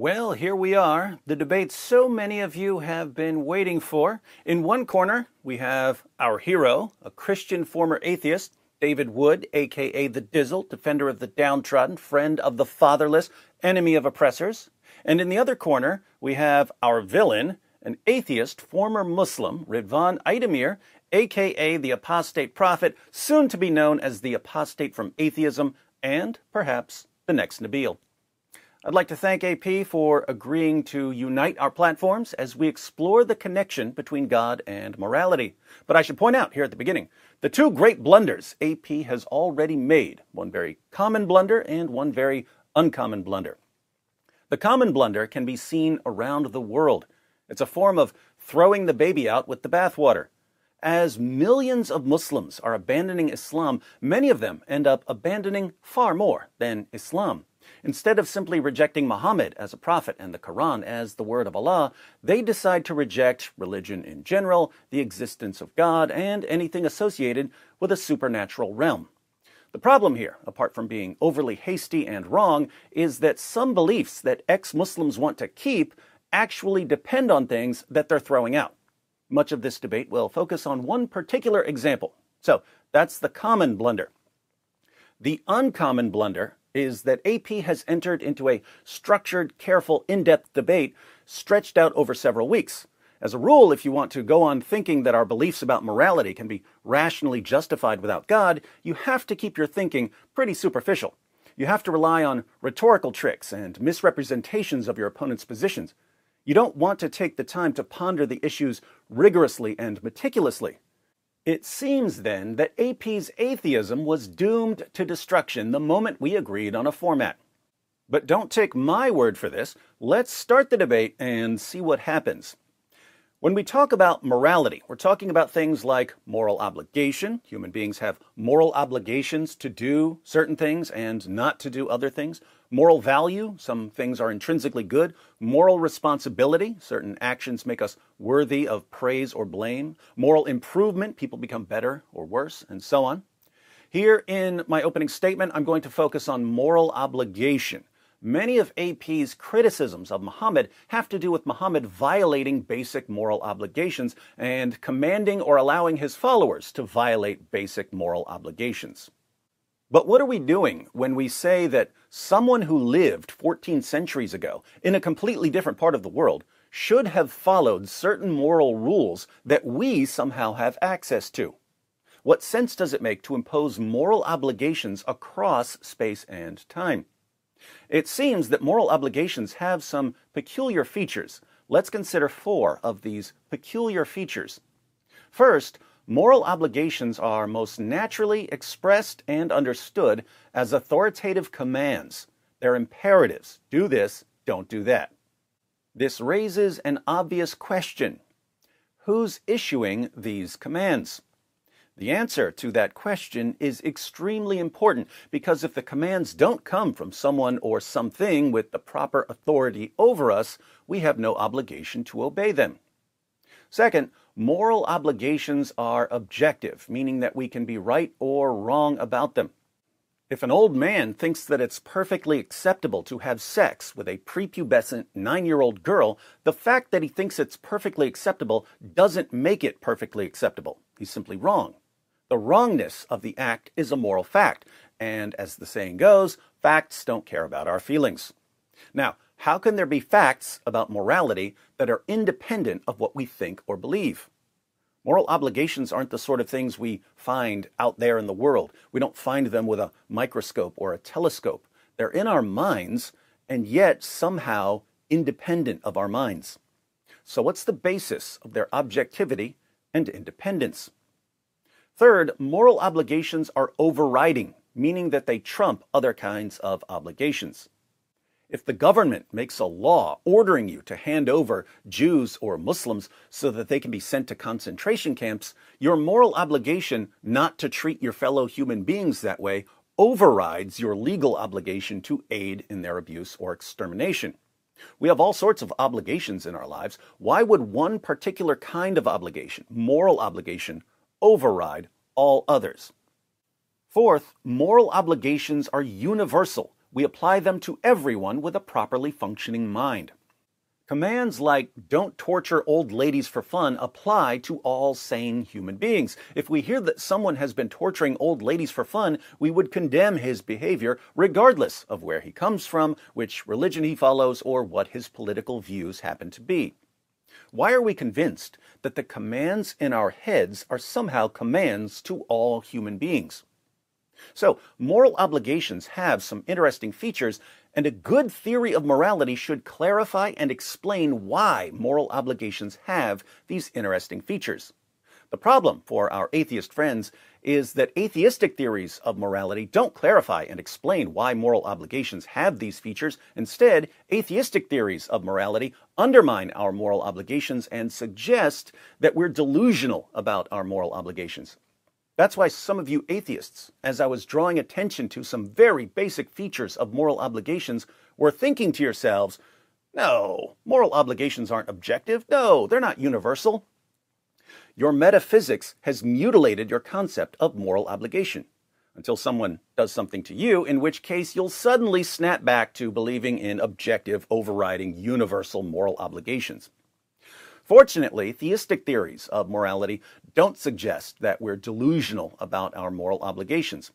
Well, here we are, the debate so many of you have been waiting for. In one corner, we have our hero, a Christian former atheist, David Wood, aka the Dizzle, defender of the downtrodden, friend of the fatherless, enemy of oppressors. And in the other corner, we have our villain, an atheist, former Muslim, Ridvan Aydemir, aka the apostate prophet, soon to be known as the apostate from atheism, and perhaps the next Nabeel. I'd like to thank AP for agreeing to unite our platforms as we explore the connection between God and morality. But I should point out here at the beginning the two great blunders AP has already made one very common blunder and one very uncommon blunder. The common blunder can be seen around the world. It's a form of throwing the baby out with the bathwater. As millions of Muslims are abandoning Islam, many of them end up abandoning far more than Islam. Instead of simply rejecting Muhammad as a prophet and the Quran as the word of Allah, they decide to reject religion in general, the existence of God, and anything associated with a supernatural realm. The problem here, apart from being overly hasty and wrong, is that some beliefs that ex Muslims want to keep actually depend on things that they're throwing out. Much of this debate will focus on one particular example. So that's the common blunder. The uncommon blunder is that AP has entered into a structured, careful, in depth debate stretched out over several weeks. As a rule, if you want to go on thinking that our beliefs about morality can be rationally justified without God, you have to keep your thinking pretty superficial. You have to rely on rhetorical tricks and misrepresentations of your opponent's positions. You don't want to take the time to ponder the issues rigorously and meticulously. It seems then that AP's atheism was doomed to destruction the moment we agreed on a format. But don't take my word for this. Let's start the debate and see what happens. When we talk about morality, we're talking about things like moral obligation. Human beings have moral obligations to do certain things and not to do other things. Moral value, some things are intrinsically good. Moral responsibility, certain actions make us worthy of praise or blame. Moral improvement, people become better or worse, and so on. Here in my opening statement, I'm going to focus on moral obligation. Many of AP's criticisms of Muhammad have to do with Muhammad violating basic moral obligations and commanding or allowing his followers to violate basic moral obligations. But what are we doing when we say that someone who lived 14 centuries ago in a completely different part of the world should have followed certain moral rules that we somehow have access to? What sense does it make to impose moral obligations across space and time? It seems that moral obligations have some peculiar features. Let's consider four of these peculiar features. First, moral obligations are most naturally expressed and understood as authoritative commands. They're imperatives do this, don't do that. This raises an obvious question Who's issuing these commands? The answer to that question is extremely important because if the commands don't come from someone or something with the proper authority over us, we have no obligation to obey them. Second, moral obligations are objective, meaning that we can be right or wrong about them. If an old man thinks that it's perfectly acceptable to have sex with a prepubescent nine year old girl, the fact that he thinks it's perfectly acceptable doesn't make it perfectly acceptable. He's simply wrong. The wrongness of the act is a moral fact, and as the saying goes, facts don't care about our feelings. Now, how can there be facts about morality that are independent of what we think or believe? Moral obligations aren't the sort of things we find out there in the world. We don't find them with a microscope or a telescope. They're in our minds, and yet somehow independent of our minds. So, what's the basis of their objectivity and independence? Third, moral obligations are overriding, meaning that they trump other kinds of obligations. If the government makes a law ordering you to hand over Jews or Muslims so that they can be sent to concentration camps, your moral obligation not to treat your fellow human beings that way overrides your legal obligation to aid in their abuse or extermination. We have all sorts of obligations in our lives. Why would one particular kind of obligation, moral obligation, override all others. Fourth, moral obligations are universal. we apply them to everyone with a properly functioning mind. Commands like don't torture old ladies for fun apply to all sane human beings. If we hear that someone has been torturing old ladies for fun, we would condemn his behavior regardless of where he comes from, which religion he follows, or what his political views happen to be. Why are we convinced that the commands in our heads are somehow commands to all human beings? So, moral obligations have some interesting features, and a good theory of morality should clarify and explain why moral obligations have these interesting features. The problem for our atheist friends is that atheistic theories of morality don't clarify and explain why moral obligations have these features. Instead, atheistic theories of morality undermine our moral obligations and suggest that we're delusional about our moral obligations. That's why some of you atheists, as I was drawing attention to some very basic features of moral obligations, were thinking to yourselves, no, moral obligations aren't objective. No, they're not universal. Your metaphysics has mutilated your concept of moral obligation until someone does something to you, in which case you'll suddenly snap back to believing in objective, overriding, universal moral obligations. Fortunately, theistic theories of morality don't suggest that we're delusional about our moral obligations.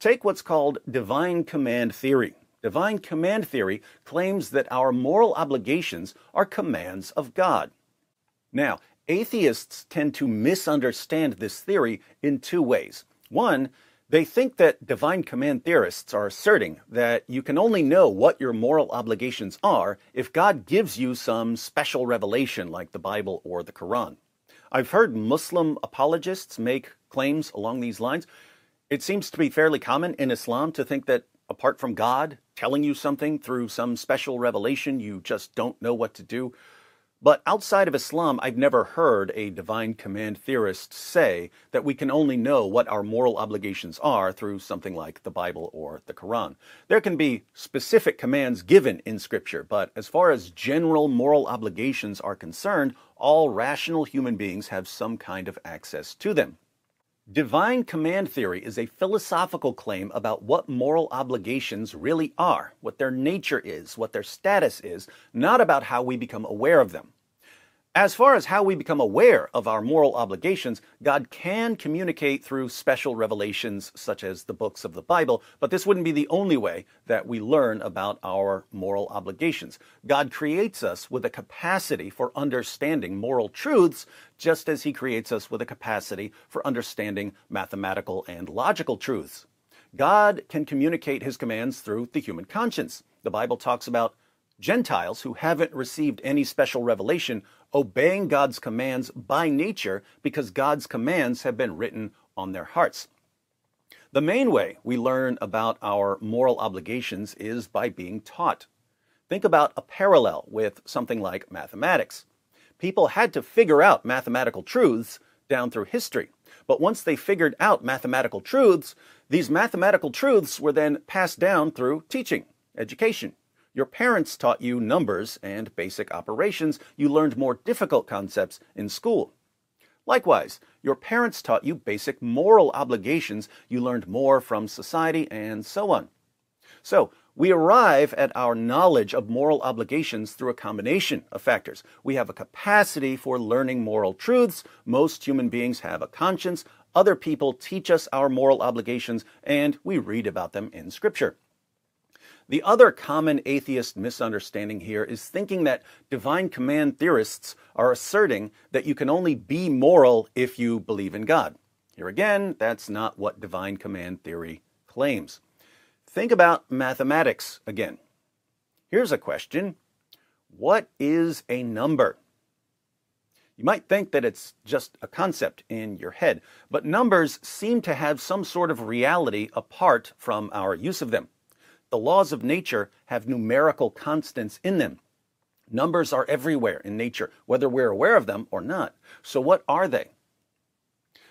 Take what's called divine command theory. Divine command theory claims that our moral obligations are commands of God. Now, atheists tend to misunderstand this theory in two ways. One, they think that divine command theorists are asserting that you can only know what your moral obligations are if God gives you some special revelation like the Bible or the Quran. I've heard Muslim apologists make claims along these lines. It seems to be fairly common in Islam to think that apart from God telling you something through some special revelation, you just don't know what to do. But outside of Islam, I've never heard a divine command theorist say that we can only know what our moral obligations are through something like the Bible or the Quran. There can be specific commands given in Scripture, but as far as general moral obligations are concerned, all rational human beings have some kind of access to them. Divine command theory is a philosophical claim about what moral obligations really are, what their nature is, what their status is, not about how we become aware of them. As far as how we become aware of our moral obligations, God can communicate through special revelations such as the books of the Bible, but this wouldn't be the only way that we learn about our moral obligations. God creates us with a capacity for understanding moral truths, just as He creates us with a capacity for understanding mathematical and logical truths. God can communicate His commands through the human conscience. The Bible talks about Gentiles who haven't received any special revelation obeying God's commands by nature because God's commands have been written on their hearts. The main way we learn about our moral obligations is by being taught. Think about a parallel with something like mathematics. People had to figure out mathematical truths down through history. But once they figured out mathematical truths, these mathematical truths were then passed down through teaching, education, your parents taught you numbers and basic operations. You learned more difficult concepts in school. Likewise, your parents taught you basic moral obligations. You learned more from society and so on. So, we arrive at our knowledge of moral obligations through a combination of factors. We have a capacity for learning moral truths. Most human beings have a conscience. Other people teach us our moral obligations, and we read about them in Scripture. The other common atheist misunderstanding here is thinking that divine command theorists are asserting that you can only be moral if you believe in God. Here again, that's not what divine command theory claims. Think about mathematics again. Here's a question What is a number? You might think that it's just a concept in your head, but numbers seem to have some sort of reality apart from our use of them. The laws of nature have numerical constants in them. Numbers are everywhere in nature, whether we're aware of them or not. So, what are they?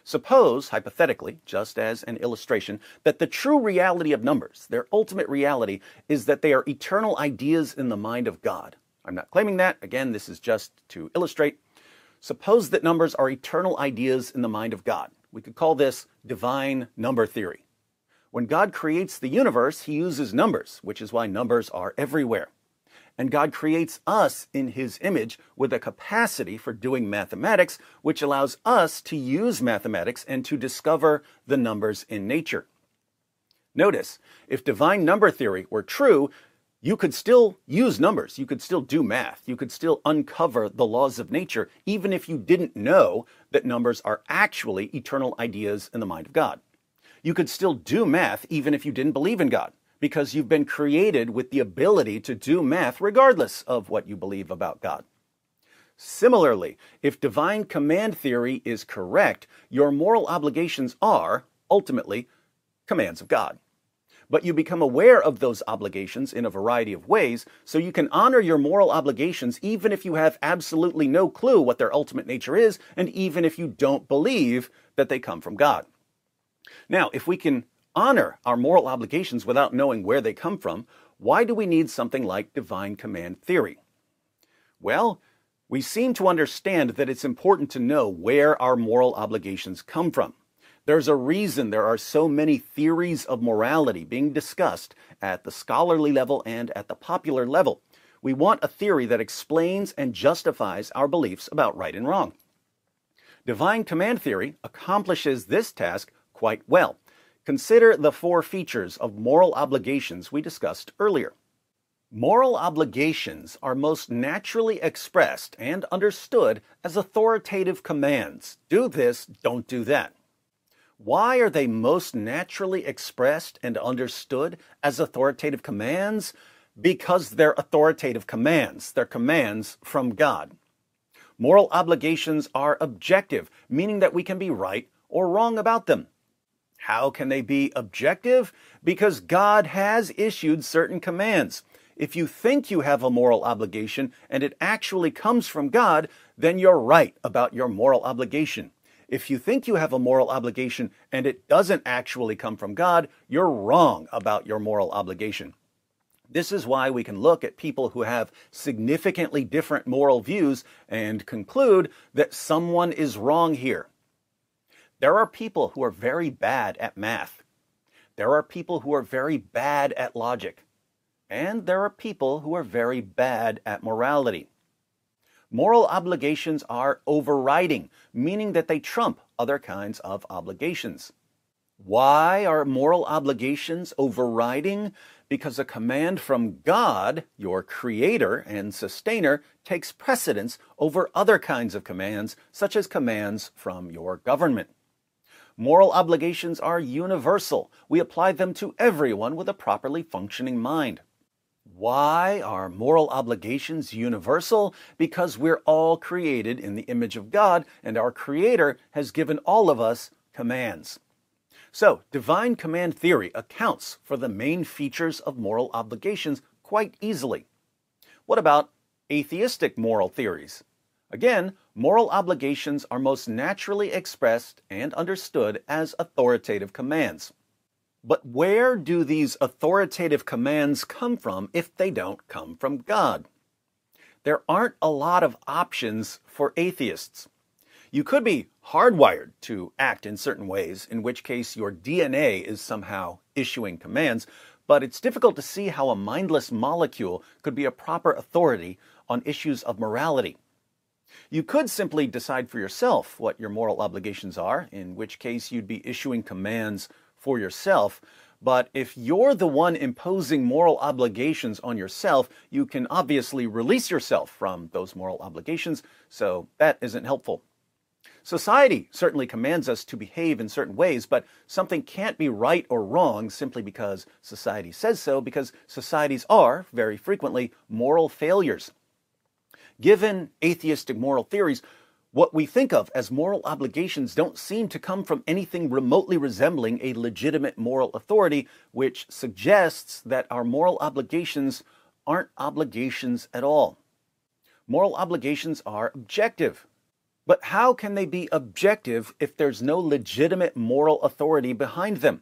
Suppose, hypothetically, just as an illustration, that the true reality of numbers, their ultimate reality, is that they are eternal ideas in the mind of God. I'm not claiming that. Again, this is just to illustrate. Suppose that numbers are eternal ideas in the mind of God. We could call this divine number theory. When God creates the universe, he uses numbers, which is why numbers are everywhere. And God creates us in his image with a capacity for doing mathematics, which allows us to use mathematics and to discover the numbers in nature. Notice, if divine number theory were true, you could still use numbers. You could still do math. You could still uncover the laws of nature, even if you didn't know that numbers are actually eternal ideas in the mind of God. You could still do math even if you didn't believe in God, because you've been created with the ability to do math regardless of what you believe about God. Similarly, if divine command theory is correct, your moral obligations are, ultimately, commands of God but you become aware of those obligations in a variety of ways, so you can honor your moral obligations even if you have absolutely no clue what their ultimate nature is, and even if you don't believe that they come from God. Now, if we can honor our moral obligations without knowing where they come from, why do we need something like divine command theory? Well, we seem to understand that it's important to know where our moral obligations come from. There's a reason there are so many theories of morality being discussed at the scholarly level and at the popular level. We want a theory that explains and justifies our beliefs about right and wrong. Divine command theory accomplishes this task quite well. Consider the four features of moral obligations we discussed earlier. Moral obligations are most naturally expressed and understood as authoritative commands. Do this, don't do that. Why are they most naturally expressed and understood as authoritative commands? Because they're authoritative commands. They're commands from God. Moral obligations are objective, meaning that we can be right or wrong about them. How can they be objective? Because God has issued certain commands. If you think you have a moral obligation and it actually comes from God, then you're right about your moral obligation. If you think you have a moral obligation and it doesn't actually come from God, you're wrong about your moral obligation. This is why we can look at people who have significantly different moral views and conclude that someone is wrong here. There are people who are very bad at math. There are people who are very bad at logic. And there are people who are very bad at morality. Moral obligations are overriding, meaning that they trump other kinds of obligations. Why are moral obligations overriding? Because a command from God, your creator and sustainer, takes precedence over other kinds of commands, such as commands from your government. Moral obligations are universal. We apply them to everyone with a properly functioning mind. Why are moral obligations universal? Because we're all created in the image of God, and our Creator has given all of us commands. So, divine command theory accounts for the main features of moral obligations quite easily. What about atheistic moral theories? Again, moral obligations are most naturally expressed and understood as authoritative commands. But where do these authoritative commands come from if they don't come from God? There aren't a lot of options for atheists. You could be hardwired to act in certain ways, in which case your DNA is somehow issuing commands, but it's difficult to see how a mindless molecule could be a proper authority on issues of morality. You could simply decide for yourself what your moral obligations are, in which case you'd be issuing commands for yourself. But if you're the one imposing moral obligations on yourself, you can obviously release yourself from those moral obligations, so that isn't helpful. Society certainly commands us to behave in certain ways, but something can't be right or wrong simply because society says so, because societies are, very frequently, moral failures. Given atheistic moral theories, what we think of as moral obligations don't seem to come from anything remotely resembling a legitimate moral authority, which suggests that our moral obligations aren't obligations at all. Moral obligations are objective. But how can they be objective if there's no legitimate moral authority behind them?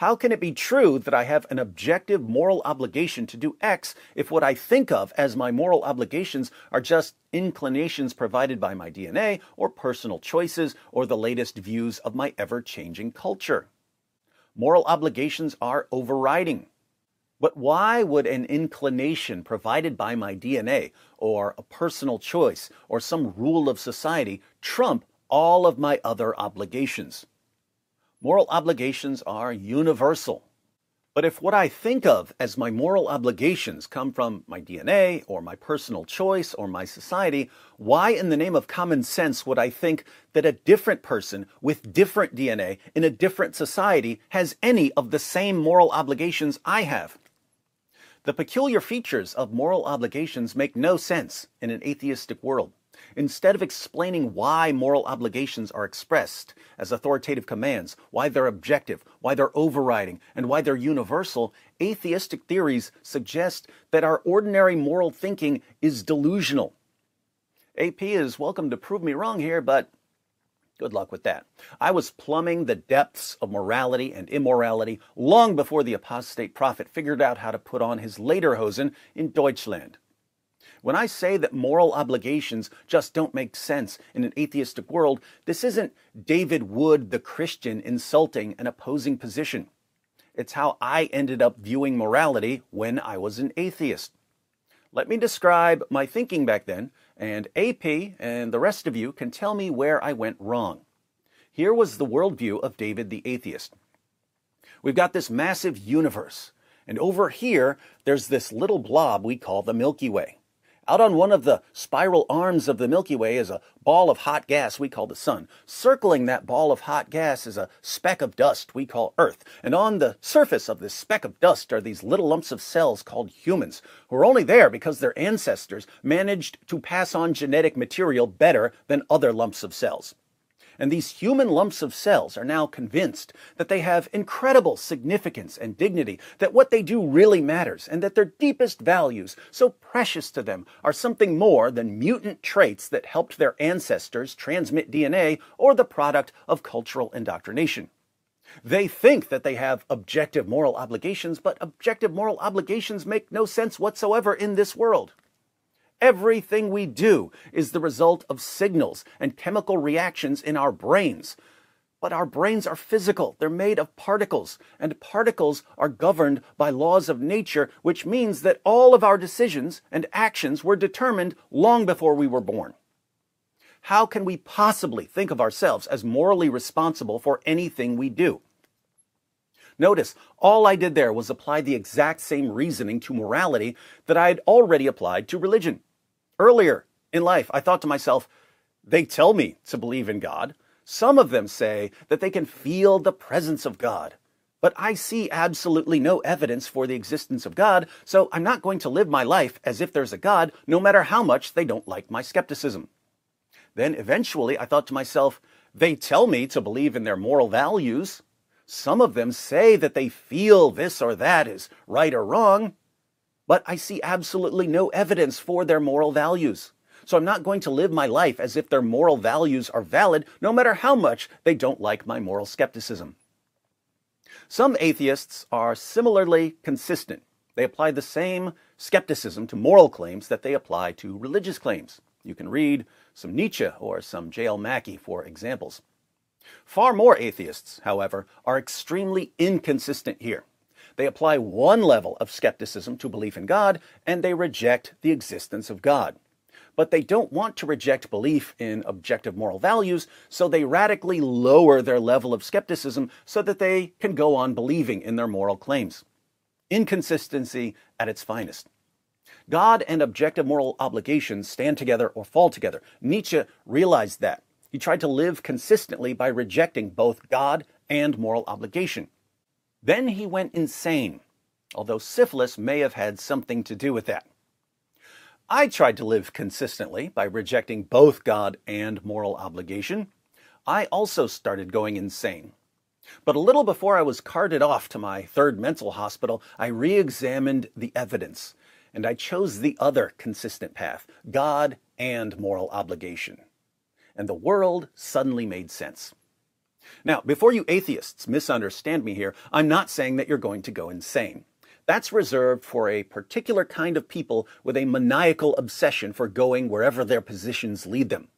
How can it be true that I have an objective moral obligation to do X if what I think of as my moral obligations are just inclinations provided by my DNA or personal choices or the latest views of my ever changing culture? Moral obligations are overriding. But why would an inclination provided by my DNA, or a personal choice, or some rule of society trump all of my other obligations? Moral obligations are universal. But if what I think of as my moral obligations come from my DNA or my personal choice or my society, why in the name of common sense would I think that a different person with different DNA in a different society has any of the same moral obligations I have? The peculiar features of moral obligations make no sense in an atheistic world. Instead of explaining why moral obligations are expressed as authoritative commands, why they're objective, why they're overriding, and why they're universal, atheistic theories suggest that our ordinary moral thinking is delusional. AP is welcome to prove me wrong here, but Good luck with that. I was plumbing the depths of morality and immorality long before the apostate prophet figured out how to put on his lederhosen in Deutschland. When I say that moral obligations just don't make sense in an atheistic world, this isn't David Wood, the Christian, insulting an opposing position. It's how I ended up viewing morality when I was an atheist. Let me describe my thinking back then, and AP and the rest of you can tell me where I went wrong. Here was the worldview of David the atheist. We've got this massive universe, and over here, there's this little blob we call the Milky Way. Out on one of the spiral arms of the Milky Way is a ball of hot gas we call the sun. Circling that ball of hot gas is a speck of dust we call Earth. And on the surface of this speck of dust are these little lumps of cells called humans, who are only there because their ancestors managed to pass on genetic material better than other lumps of cells. And these human lumps of cells are now convinced that they have incredible significance and dignity, that what they do really matters, and that their deepest values, so precious to them, are something more than mutant traits that helped their ancestors transmit DNA or the product of cultural indoctrination. They think that they have objective moral obligations, but objective moral obligations make no sense whatsoever in this world. Everything we do is the result of signals and chemical reactions in our brains. But our brains are physical. They're made of particles, and particles are governed by laws of nature, which means that all of our decisions and actions were determined long before we were born. How can we possibly think of ourselves as morally responsible for anything we do? Notice, all I did there was apply the exact same reasoning to morality that I had already applied to religion. Earlier in life, I thought to myself, they tell me to believe in God. Some of them say that they can feel the presence of God. But I see absolutely no evidence for the existence of God, so I'm not going to live my life as if there's a God, no matter how much they don't like my skepticism. Then eventually I thought to myself, they tell me to believe in their moral values. Some of them say that they feel this or that is right or wrong but I see absolutely no evidence for their moral values. So I'm not going to live my life as if their moral values are valid, no matter how much they don't like my moral skepticism. Some atheists are similarly consistent. They apply the same skepticism to moral claims that they apply to religious claims. You can read some Nietzsche or some J.L. Mackie for examples. Far more atheists, however, are extremely inconsistent here. They apply one level of skepticism to belief in God, and they reject the existence of God. But they don't want to reject belief in objective moral values, so they radically lower their level of skepticism so that they can go on believing in their moral claims. Inconsistency at its finest. God and objective moral obligations stand together or fall together. Nietzsche realized that. He tried to live consistently by rejecting both God and moral obligation. Then he went insane, although syphilis may have had something to do with that. I tried to live consistently by rejecting both God and moral obligation. I also started going insane. But a little before I was carted off to my third mental hospital, I re examined the evidence and I chose the other consistent path God and moral obligation. And the world suddenly made sense. Now, before you atheists misunderstand me here, I'm not saying that you're going to go insane. That's reserved for a particular kind of people with a maniacal obsession for going wherever their positions lead them.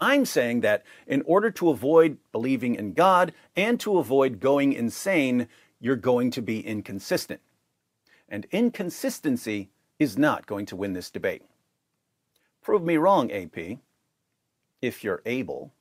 I'm saying that in order to avoid believing in God and to avoid going insane, you're going to be inconsistent. And inconsistency is not going to win this debate. Prove me wrong, AP, if you're able.